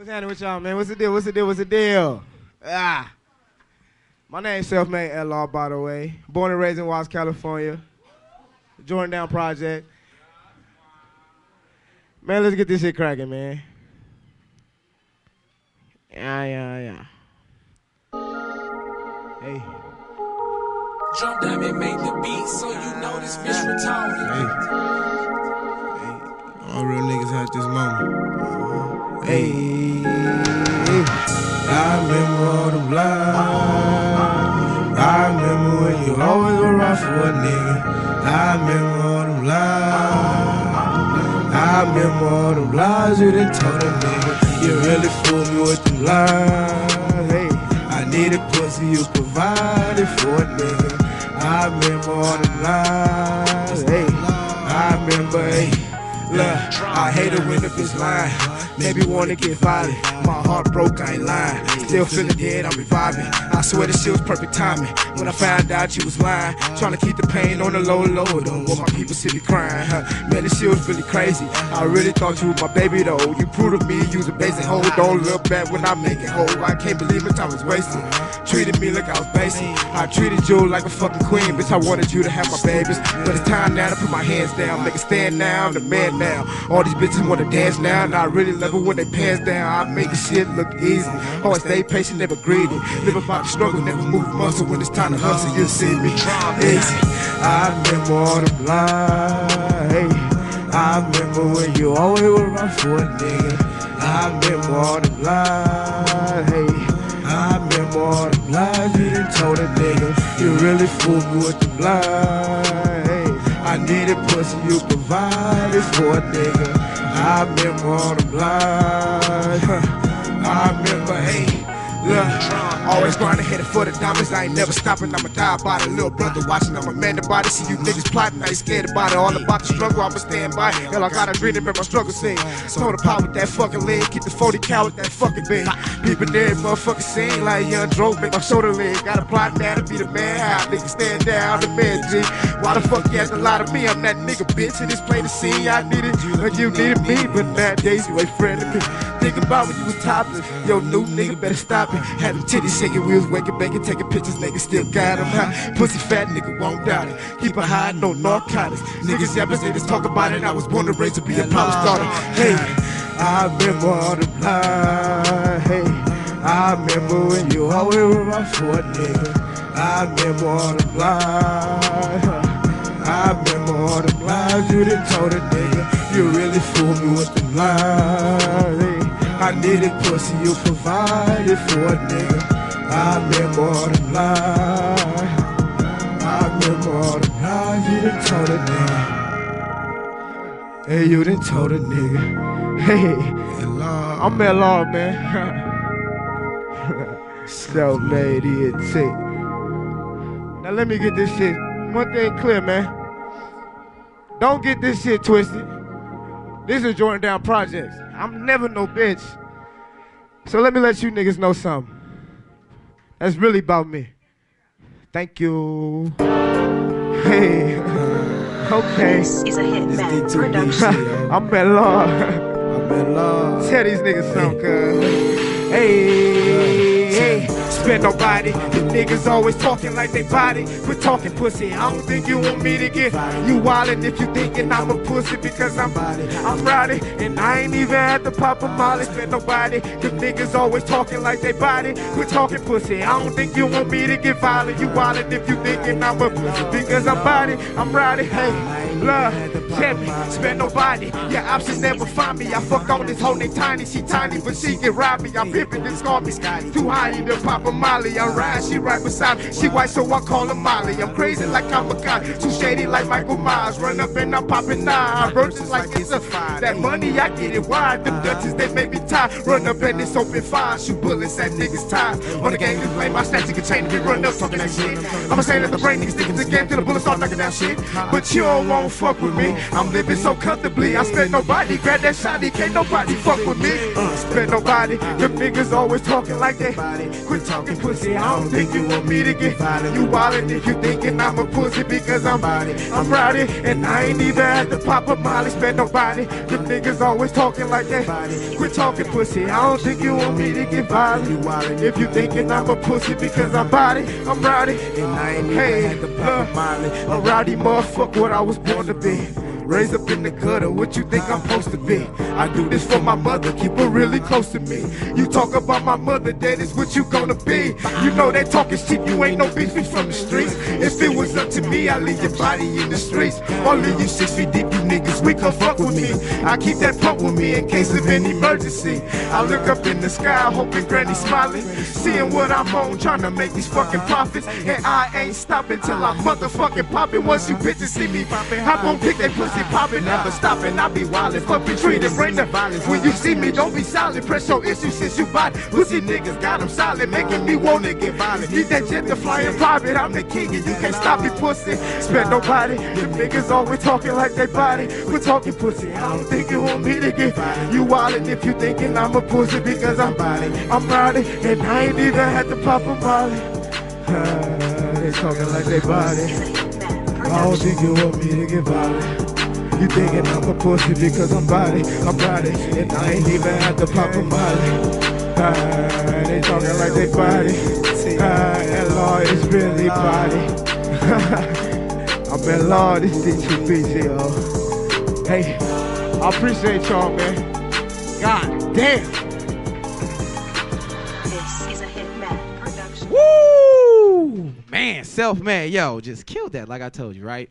What's happening with y'all, man? What's the deal? What's the deal? What's the deal? Ah. My name's Self-Made LR, by the way. Born and raised in Watts, California. Jordan Downs Project. Man, let's get this shit cracking, man. Yeah, yeah, yeah. Hey. Jump Diamond made the beat, so you know this bitch retarded. Hey, All real niggas had this moment. Hey. I remember all the lies. I remember when you always were right for a nigga. I remember all the lies. I remember all the lies you done told a nigga. You really fooled me with the lies. Hey, I needed pussy you provided for a nigga. I remember all the lies. Hey, I remember. Hey. Look, I hate it when the bitch lying. Maybe wanna get violent. My heart broke, I ain't lying. Still feeling dead, I'm reviving. I swear this shit was perfect timing. When I found out you was lying, trying to keep the pain on the low low. Don't want my people see me crying. Huh? Man, this shit was really crazy. I really thought you was my baby though. You proved to me you was a basic hoe. Don't look back when I make it whole. I can't believe my time was wasted. Treated me like I was basic. I treated you like a fucking queen, bitch. I wanted you to have my babies. But it's time now to put my hands down. Make a stand now, I'm the man now. All these bitches wanna dance now, and I really love it when they pants down. I make shit look easy. Always stay patient, never greedy. Live about the struggle, never move muscle. When it's time to hustle, you'll see me. Easy. I remember all the. Hey, I remember when you always were right for nigga. I remember all the lies. Hey, I remember all the lies you done told a nigga. You really fooled me with the lies. I needed pussy you provided for a nigga. I remember all the lies. I remember, hey, look. Always grinding, headed for the diamonds. I ain't never stopping. I'ma die by the little brother watching. I'm a man about it. See you niggas plotting. I ain't scared about it. All about the struggle. I'ma stand by. Hell, I got a dream to make my struggle sing. Told the pot with that fucking leg. Keep the 40 cow with that fucking big. Peeping there, motherfucking scene like young Dro. Make my shoulder leg. Got a plot now to be the man. How niggas stand down, the man G. Why the fuck you have to lie to me? I'm that nigga bitch. And this play to see. I needed you, but you needed me. But nowadays you ain't friend of me. Think about when you was topless. Yo, new nigga better stop it. Had them titties shaking, wheels waking, baking, taking pictures, Nigga still got them high. Pussy fat nigga won't doubt it. Keep it high, no narcotics. Niggas ever say this talk about it. I was born and raised to be a power starter. Hey, I remember all the lies. Hey, I remember when you always were for a nigga. I remember all the lies. I remember all the lies you done told a nigga. You really fooled me with the lies. I needed pussy you provided for a nigga. I remember all the lies. I remember all the lies you done told a nigga. Hey, you done told a nigga. Hey, I'm LR, man. Self-made ENT. Now let me get this shit. One thing clear, man. Don't get this shit twisted. This is Jordan Downs Projects. I'm never no bitch. So let me let you niggas know something. That's really about me. Thank you. Hey. okay. This is a Hitman D2 production. yo. I'm LR. I'm in love. Tell these niggas something, cuz. Hey, hey, spend nobody. You niggas always talking like they body. Quit talking pussy. I don't think you want me to get you wildin' if you thinking I'm a pussy because I'm body. I'm rowdy and I ain't even at the pop of Molly. Spend nobody. You niggas always talking like they body. Quit talking pussy. I don't think you want me to get violent. You wildin' if you thinking I'm a pussy because I'm body. I'm rowdy. Hey, love, check me. Spend nobody. Your options never find me. I fuck on this hoe named Tiny. She tiny, but she get rob me. I'm pimping this scar me. Too high the pop Molly. I'm ride, she right beside me. She white, so I call her Molly. I'm crazy like I'm a guy. Too shady like Michael Myers. Run up and I'm popping nine. Verses like it's a fire. That money, I get it wide. Them Dutches, they make me tired. Run up and it's open fire. Shoot bullets at niggas' ties. On the gang, this blame my stats. You can chain to get run up talking that shit. I'ma say that the brain niggas sticking to the game till the bullets start knocking down shit. But you don't want fuck with me. I'm living so comfortably. I spend nobody. Grab that shotty. Can't nobody fuck with me. Uh, spend nobody. Them niggas always talking like they. Quit talking. Talking pussy. I don't think you want me to get violent. You wildin' if you thinking I'm a pussy because I'm body. I'm rowdy, and I ain't even had to pop a molly, spend nobody. Them niggas always talking like that. Quit talking pussy. I don't think you want me to get violent. You wildin' if you thinking I'm a pussy because I'm body. I'm rowdy, and I ain't even had to pop a uh, molly. A rowdy motherfucker, what I was born to be. Raised up in the gutter, what you think I'm supposed to be? I do this for my mother, keep her really close to me. You talk about my mother, that is what you gonna be. You know that talking shit, you ain't no bitch from the streets. If it was up to me, I'd leave your body in the streets. Leave you six feet deep, you niggas, we come fuck with me. I keep that pump with me in case of an emergency. I look up in the sky, hoping granny smiling. Seeing what I'm on, trying to make these fucking profits. And I ain't stopping till I'm motherfucking popping. Once you bitches see me popping, I'm gonna pick that pussy popping, never stopping. I be wildin', be treated, bring the violence. When you see me, don't be silent. Press your issues since you bought. it. Pussy niggas got them silent, making me wanna get violent. Need that jet to fly in private. I'm the king and you can't stop me, pussy. Spend nobody. Them niggas always talking like they body. Quit talking pussy. I don't think you want me to get you wildin' if you thinking I'm a pussy because I'm body. I'm riding and I ain't even had to pop a molly. they talking like they body. I don't think you want me to get violent. You thinking I'm a pussy because I'm body, I'm body, and I ain't even had to pop a molly. Ah, they talking like they body. Ah, and Lord, it's really body. I'm in Lord, it's D2B, yo. Hey, I appreciate y'all, man. God damn. This is a Hitman production. Woo! Man, self-made. Yo, just killed that like I told you, right?